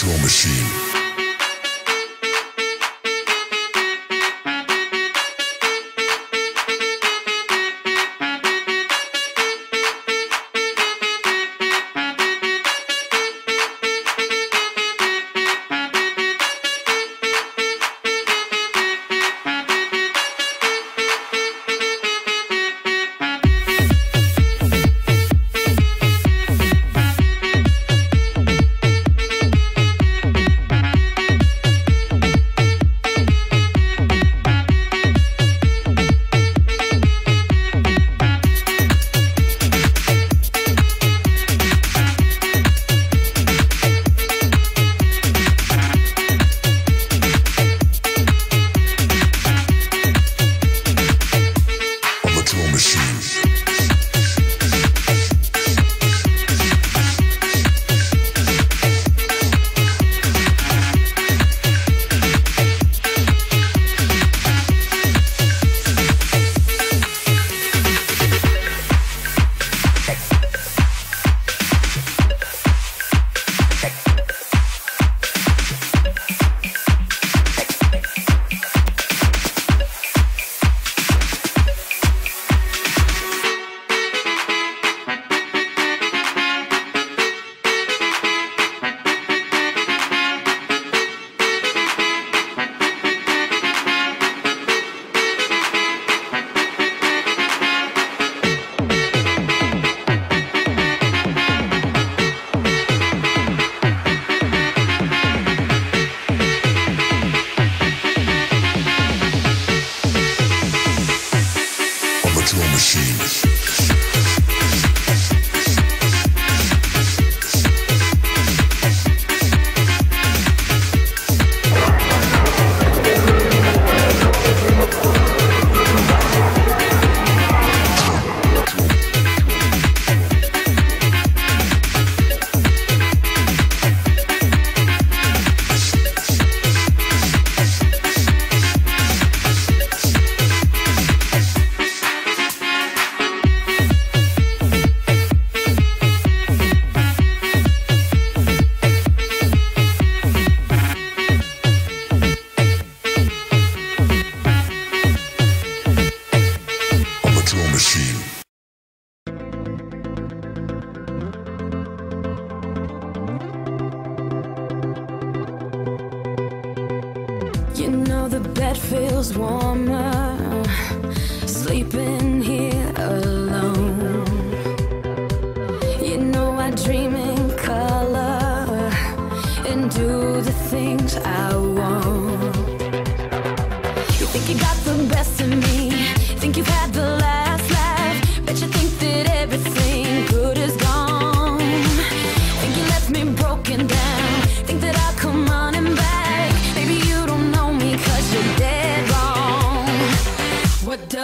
patrol machine. drum machine. You know the bed feels warmer sleeping here alone. You know I dream in color and do the things I want. You think you got the best of me, think you've had the last